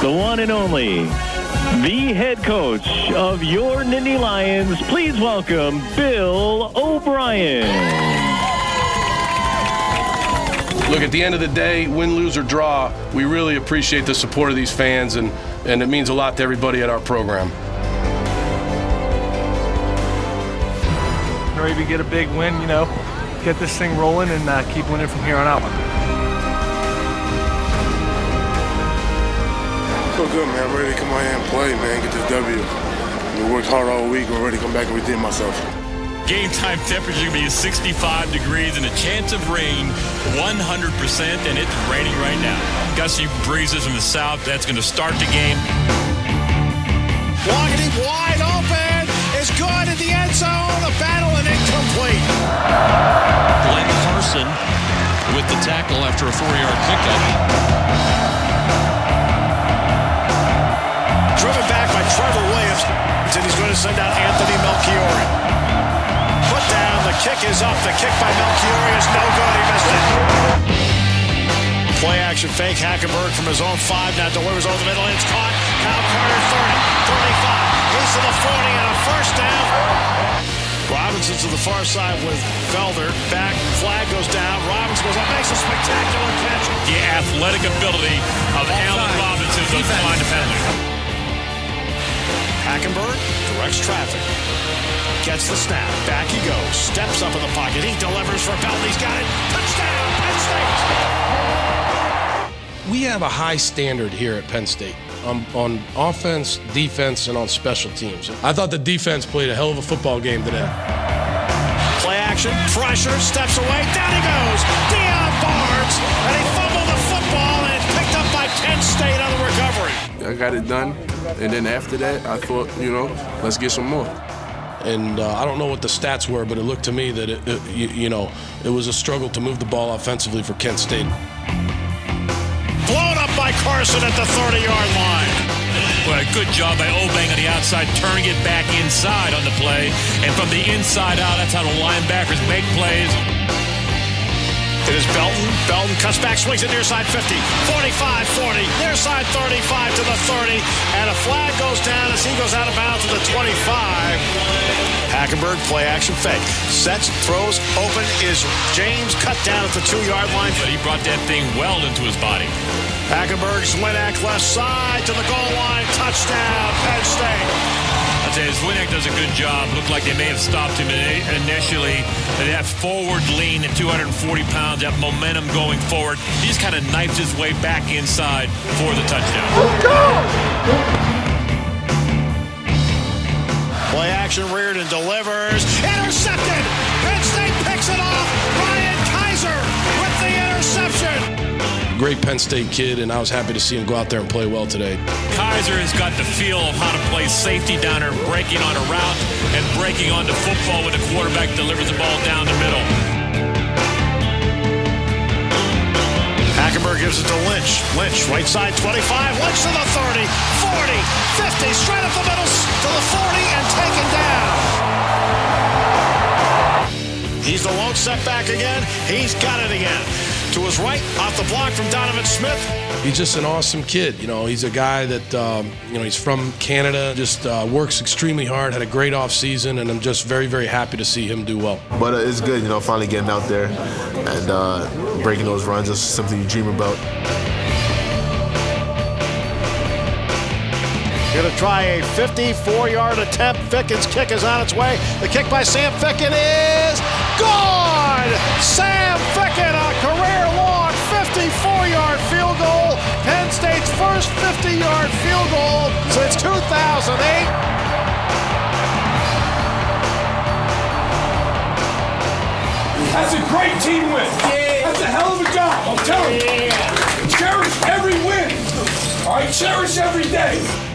the one and only, the head coach of your Nittany Lions. Please welcome Bill O'Brien. Look, at the end of the day, win, lose, or draw, we really appreciate the support of these fans, and, and it means a lot to everybody at our program. Maybe get a big win, you know, get this thing rolling and uh, keep winning from here on out. So good, man. I'm ready to come out here and play, man. Get this W. We worked hard all week. We're ready to come back and redeem myself. Game time temperature going to be 65 degrees and a chance of rain 100%, and it's raining right now. Gusty breezes from the south. That's going to start the game. Walking wide open is good in the end zone. A battle and incomplete. Glenn Carson with the tackle after a four-yard pickup. Williams, and he's going to send out Anthony Melchiori. Put down, the kick is up. The kick by Melchiori is no good. He missed it. Play action fake. Hackenberg from his own five now delivers over the middle. It's caught. Kyle Carter 30, 35. He's to the 40 and a first down. Robinson to the far side with Felder. Back, flag goes down. Robinson goes up, makes a spectacular catch. The athletic ability of Allen Robinson is a fine penalty. Hackenberg directs traffic. Gets the snap. Back he goes. Steps up in the pocket. He delivers for Belton. He's got it. Touchdown, Penn State. We have a high standard here at Penn State um, on offense, defense, and on special teams. I thought the defense played a hell of a football game today. Play action. Pressure. Steps away. Down he goes. Deion Barnes. And he fumbled the football, and it's picked up by Penn State on the recovery. I got it done. And then after that, I thought, you know, let's get some more. And uh, I don't know what the stats were, but it looked to me that it, it you, you know it was a struggle to move the ball offensively for Kent State. Blown up by Carson at the 30-yard line. Well, a good job by Obeng on the outside, turning it back inside on the play. And from the inside out, that's how the linebackers make plays. It is Belton. Belton cuts back, swings it near side 50, 45, 40, near side 35 to the 30, and a flag goes down as he goes out of bounds to the 25. Hackenberg play action fake. Sets, throws, open is James cut down at the two-yard line. But he brought that thing well into his body. Hackenberg, Zwinak left side to the goal line. Touchdown, Penn State. Say Zwinak does a good job. Looked like they may have stopped him initially. That forward lean at 240 pounds, that momentum going forward. He just kind of knifes his way back inside for the touchdown. Let's go! Great Penn State kid, and I was happy to see him go out there and play well today. Keiser has got the feel of how to play safety down there, breaking on a route and breaking onto football when the quarterback delivers the ball down the middle. Hackenberg gives it to Lynch. Lynch, right side 25. Lynch to the 30, 40, 50, straight up the middle to the 40 and taken down. He's the lone setback again. He's got it again. To his right, off the block from Donovan Smith. He's just an awesome kid. You know, he's a guy that, um, you know, he's from Canada, just uh, works extremely hard, had a great off season, and I'm just very, very happy to see him do well. But uh, it's good, you know, finally getting out there and uh, breaking those runs. is something you dream about. Going to try a 54-yard attempt. Ficken's kick is on its way. The kick by Sam Ficken is gone! Sam Ficken, a career-long since 2008. That's a great team win. That's a hell of a job, I'm telling you. Cherish every win. All right, cherish every day.